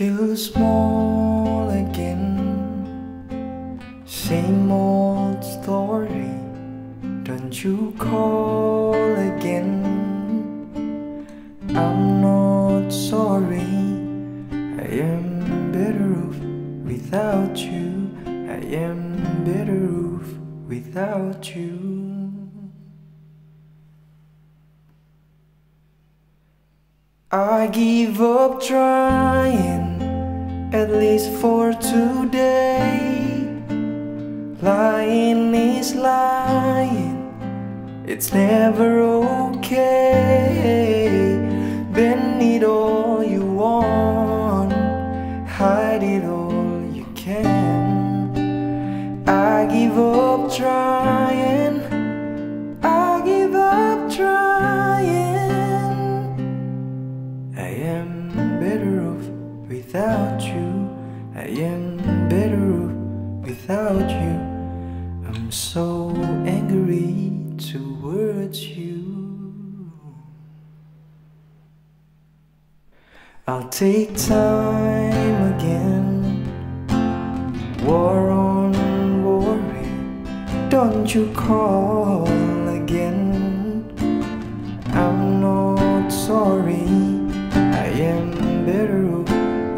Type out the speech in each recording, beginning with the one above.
Still small again, same old story. Don't you call again? I'm not sorry. I am better off without you. I am better off without you. I give up trying, at least for today. Lying is lying, it's never okay. Bend it all you want, hide it all you can. I give up trying, without you. I'm so angry towards you. I'll take time again. War on worry. Don't you call again. I'm not sorry. I am better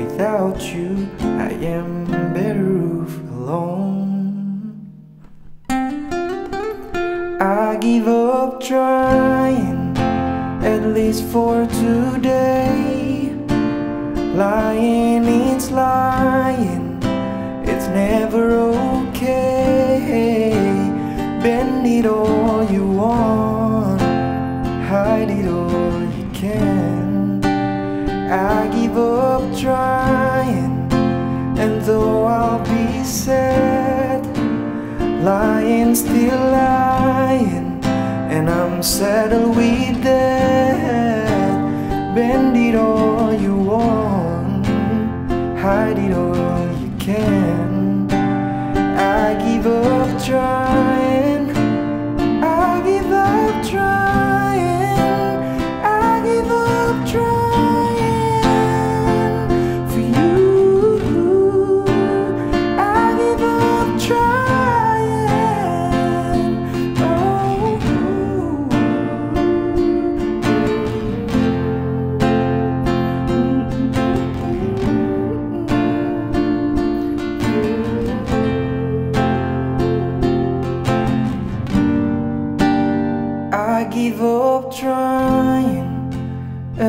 without you. I am better off alone. Give up trying, at least for today. Lying, it's lying, it's never okay. Bend it all you want, hide it all you can. I give up trying, and though I'll be sad, lying still and I'm settled with that.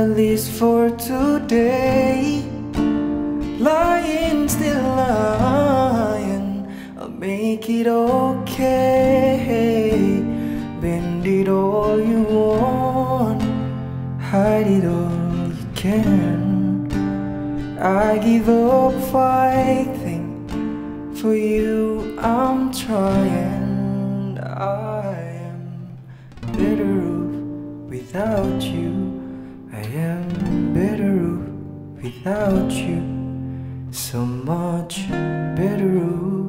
At least for today. Lying, still lying, I'll make it okay. Bend it all you want, hide it all you can. I give up fighting for you, I'm trying. I am better off without you. I am better off without you. So much better off